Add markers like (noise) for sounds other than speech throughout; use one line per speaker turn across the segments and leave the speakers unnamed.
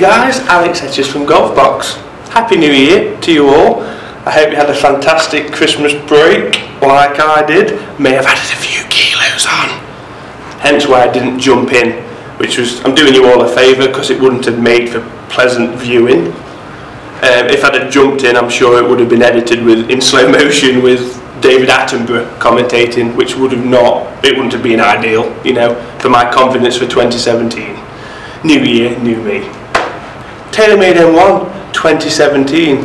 Guys, Alex Etches from Golfbox. Happy New Year to you all. I hope you had a fantastic Christmas break like I did. May have added a few kilos on. Hence why I didn't jump in, which was, I'm doing you all a favour because it wouldn't have made for pleasant viewing. Um, if I'd have jumped in, I'm sure it would have been edited with in slow motion with David Attenborough commentating, which would have not, it wouldn't have been ideal, you know, for my confidence for 2017. New year, new me. TaylorMade M1 2017.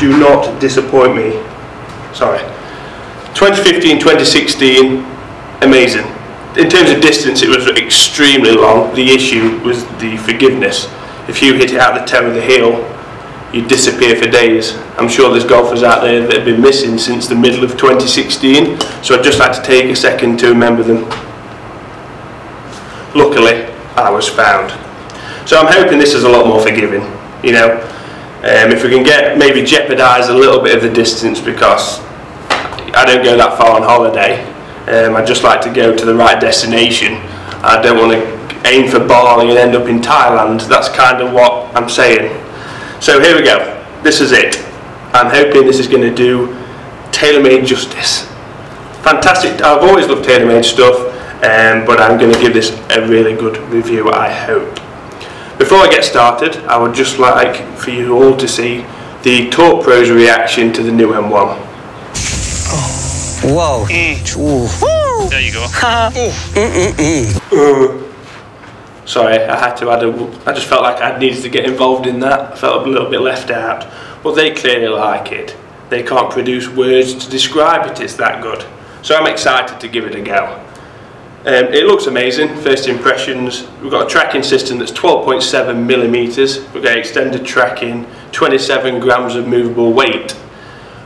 Do not disappoint me. Sorry. 2015, 2016, amazing. In terms of distance, it was extremely long. The issue was the forgiveness. If you hit it out the toe of the heel, you disappear for days. I'm sure there's golfers out there that have been missing since the middle of 2016, so I'd just like to take a second to remember them. Luckily, I was found. So I'm hoping this is a lot more forgiving, you know. Um, if we can get maybe jeopardise a little bit of the distance because I don't go that far on holiday. Um, I just like to go to the right destination. I don't want to aim for Bali and end up in Thailand. That's kind of what I'm saying. So here we go. This is it. I'm hoping this is going to do TaylorMade justice. Fantastic. I've always loved TaylorMade stuff, um, but I'm going to give this a really good review, I hope. Before I get started, I would just like for you all to see the Torque Pro's reaction to the new M1.
Whoa.
Mm. There you go. (laughs)
Uh, sorry, I had to add a. I just felt like I needed to get involved in that. I felt a little bit left out. But they clearly like it. They can't produce words to describe it, it's that good. So I'm excited to give it a go. Um, it looks amazing, first impressions. We've got a tracking system that's 12.7 millimeters. We've got extended tracking, 27 grams of movable weight.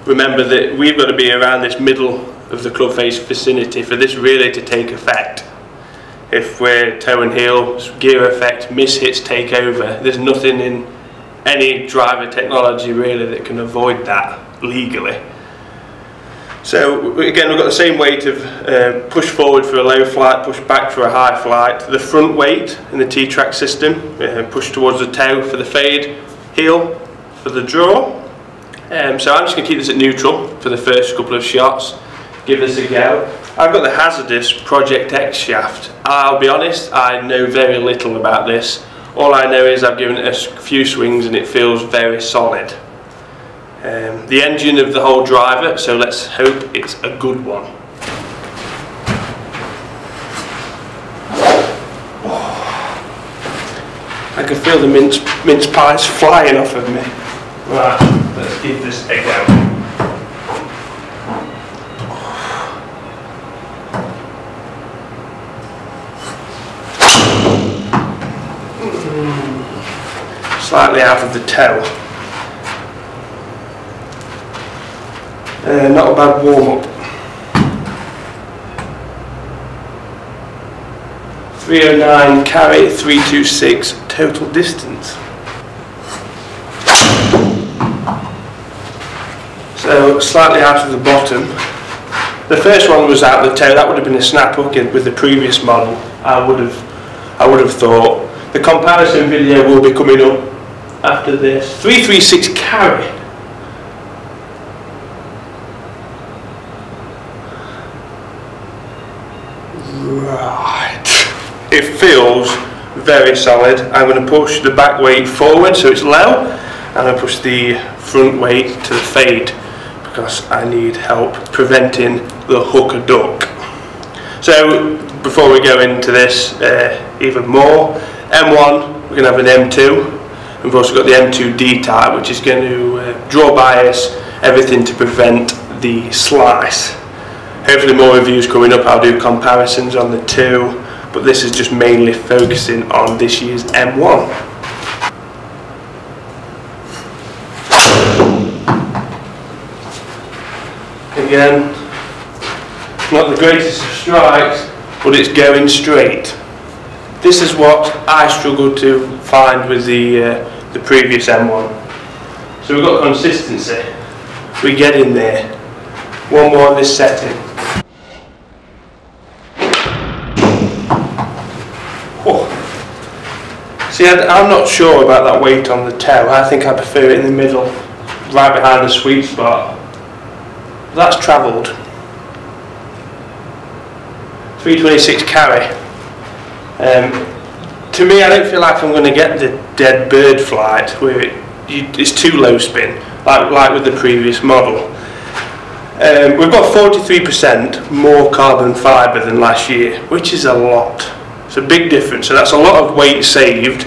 Remember that we've got to be around this middle of the club face vicinity for this really to take effect. If we're toe and heel, gear effect, mishits take over, there's nothing in any driver technology really that can avoid that legally. So again, we've got the same weight of uh, push forward for a low flight, push back for a high flight. The front weight in the T-Track system, uh, push towards the toe for the fade, heel for the draw. Um, so I'm just going to keep this at neutral for the first couple of shots. Give this a go. I've got the HZRDUS Project X shaft. I'll be honest, I know very little about this. All I know is I've given it a few swings and it feels very solid. Um, the engine of the whole driver, so let's hope it's a good one. I can feel the mince, mince pies flying off of me. Right, let's give this a go. Slightly out of the toe. Uh, not a bad warm up. 309 carry, 326 total distance. So slightly out of the bottom. The first one was out the toe, that would have been a snap hook with the previous model. I would have I would have thought. The comparison video will be coming up after this. 336 carry. Right. It feels very solid. I'm going to push the back weight forward so it's low and I push the front weight to the fade because I need help preventing the hooker duck. So before we go into this uh, even more, M1 we're going to have an M2 we've also got the M2 D-Type which is going to uh, draw bias everything to prevent the slice. Hopefully more reviews coming up, I'll do comparisons on the two, but this is just mainly focusing on this year's M1. Again, not the greatest of strikes, but it's going straight. This is what I struggled to find with the, uh, the previous M1. So we've got consistency. We get in there. One more in this setting. See, I, am not sure about that weight on the toe. I think I prefer it in the middle, right behind the sweet spot. That's travelled. 326 carry. Um, to me, I don't feel like I'm going to get the dead bird flight where it, you, it's too low spin, like, like with the previous model. Um, we've got 43% more carbon fibre than last year, which is a lot. It's a big difference. So that's a lot of weight saved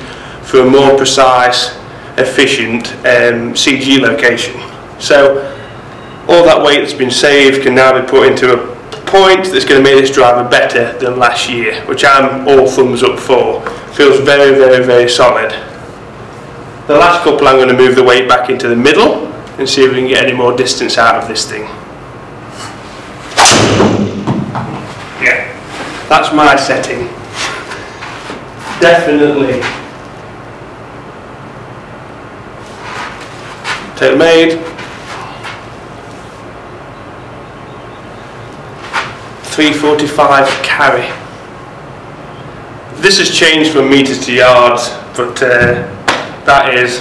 for a more precise, efficient um, CG location. So all that weight that's been saved can now be put into a point that's going to make this driver better than last year, which I'm all thumbs up for. Feels very, very, very solid. The last couple I'm going to move the weight back into the middle and see if we can get any more distance out of this thing. Yeah, that's my setting definitely tailor made. Three forty-five carry. This has changed from meters to yards, but uh, that is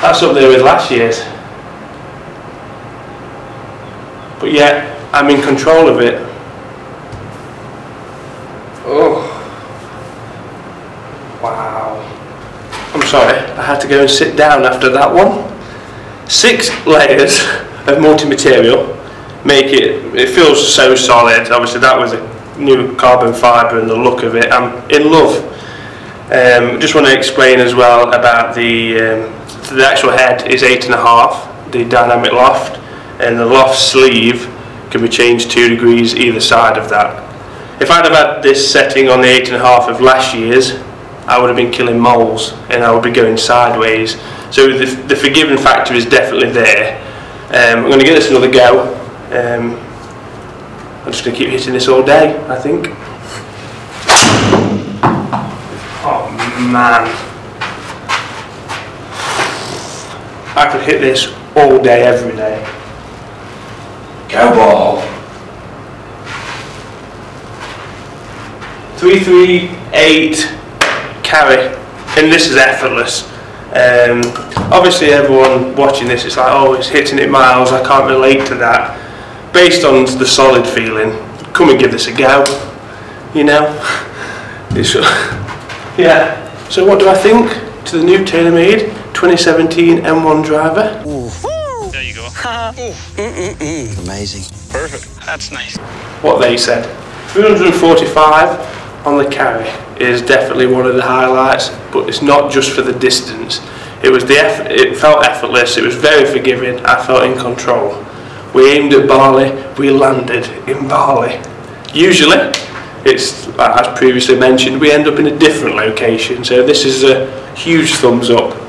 that's up there with last year's. But yet I'm in control of it. Wow. I'm sorry, I had to go and sit down after that one. Six layers of multi-material make it, it feels so solid. Obviously that was a new carbon fibre and the look of it. I'm in love. Um, just want to explain as well about the, um, the actual head is eight and a half, the dynamic loft, and the loft sleeve can be changed two degrees either side of that. If I'd have had this setting on the eight and a half of last year's, I would have been killing moles and I would be going sideways. So the, the forgiving factor is definitely there. Um, I'm going to give this another go. Um, I'm just going to keep hitting this all day, I think. Oh man. I could hit this all day, every day. Go ball! 338 carry, and this is effortless. Um, obviously, everyone watching this, it's like, oh, it's hitting it miles. I can't relate to that. Based on the solid feeling, come and give this a go. You know, (laughs) it's, (laughs) yeah. So, what do I think to the new TaylorMade 2017 M1 driver?
There you go.
Amazing.
Perfect. That's nice.
What they said. 345 on the carry is definitely one of the highlights, but it's not just for the distance. It was the it felt effortless, it was very forgiving, I felt in control. We aimed at Bali, we landed in Bali. Usually, it's as previously mentioned, we end up in a different location, so this is a huge thumbs up.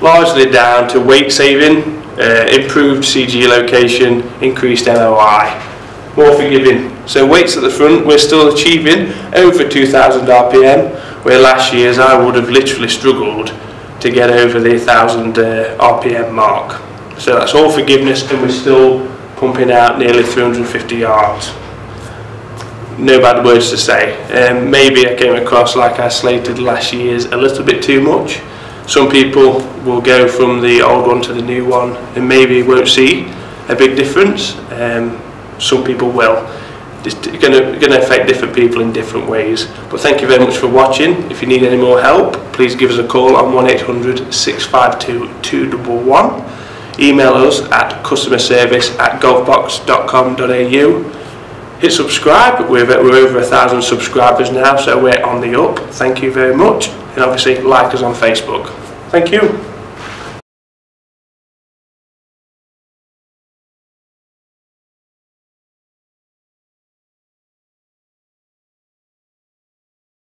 Largely down to weight saving, uh, improved CG location, increased MOI, more forgiving so weights at the front, we're still achieving over 2,000 RPM, where last year's I would have literally struggled to get over the 1,000 uh, RPM mark. So that's all forgiveness and we're still pumping out nearly 350 yards. No bad words to say. Um, maybe I came across like I slated last year's a little bit too much. Some people will go from the old one to the new one and maybe won't see a big difference. Um, some people will it's going to, affect different people in different ways. But thank you very much for watching. If you need any more help, please give us a call on 1-800-652-211. Email us at customer service at golfbox.com.au. Hit subscribe. We're, we're over a thousand subscribers now, so we're on the up. Thank you very much. And obviously, like us on Facebook. Thank you.